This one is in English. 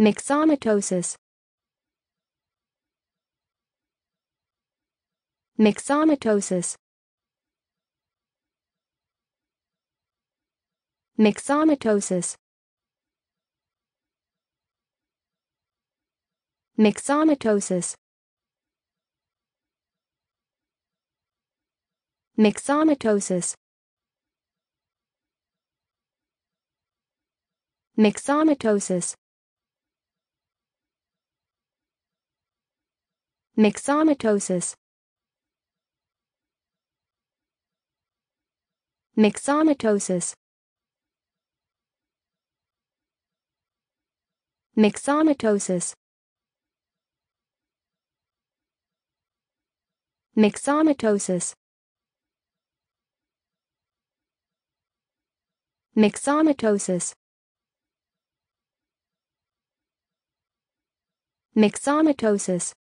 Myxomatosis. Myxomatosis. Myxomatosis. Myxomatosis. Myxomatosis. Myxomatosis. Myxomatosis. Myxomatosis. Myxomatosis. Myxomatosis. Myxomatosis. Myxomatosis.